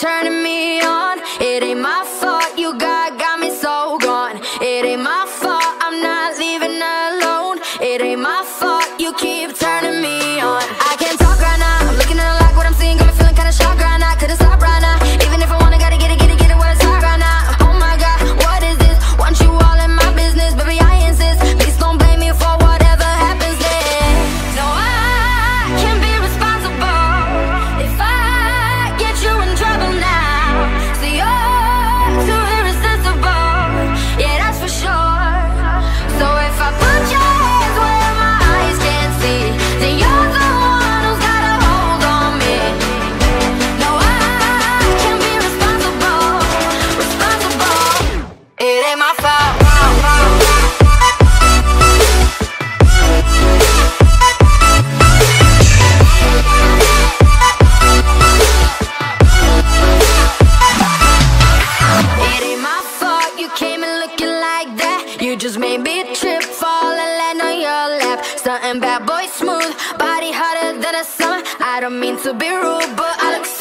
turning me on. It ain't my fault you got, got me so gone. It ain't my fault I'm not leaving alone. It ain't my fault you keep Something bad boy smooth, body hotter than a sun. I don't mean to be rude, but I look so